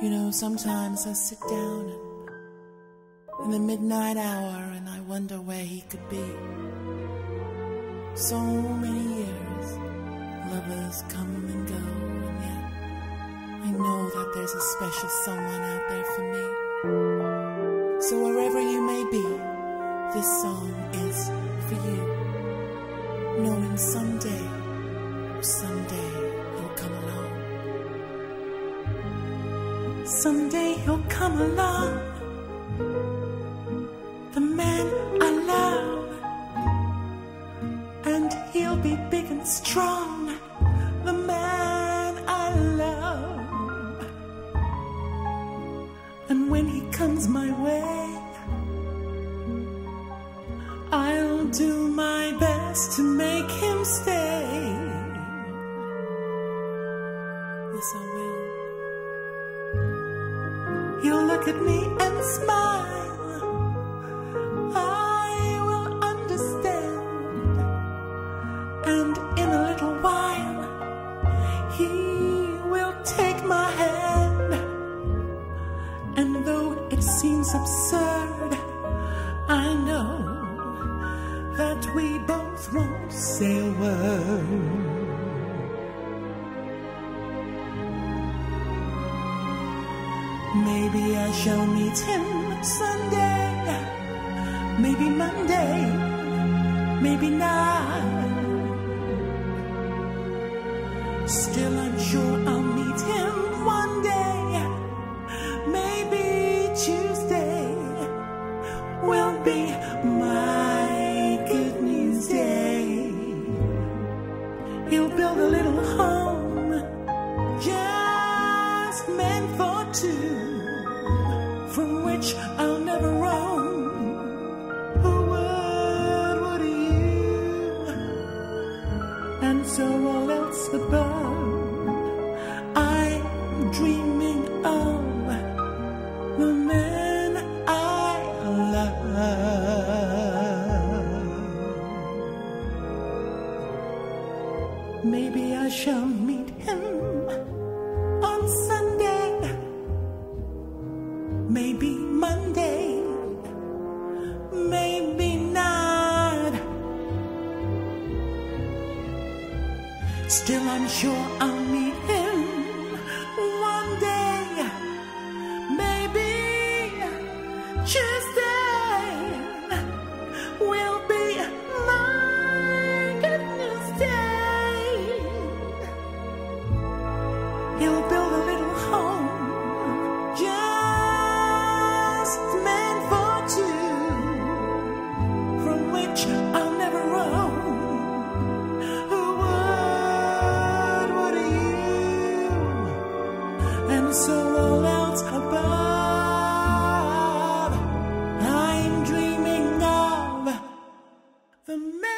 You know, sometimes I sit down in the midnight hour and I wonder where he could be. So many years, lovers come and go, and yet I know that there's a special someone out there for me. So wherever you may be, this song is for you. Knowing someday, someday you'll come along. Someday he'll come along. The man I love. And he'll be big and strong. The man I love. And when he comes my way, I'll do my best to make him stay. Yes, I will. At me and smile. I will understand. And in a little while, he will take my hand. And though it seems absurd, I know that we both won't say a word. Maybe I shall meet him Sunday, maybe Monday, maybe not. Still, I'm sure I'll meet Maybe I shall meet him on Sunday, maybe Monday, maybe not. Still, I'm sure I'll meet him one day, maybe Tuesday all else above. I'm dreaming of the man.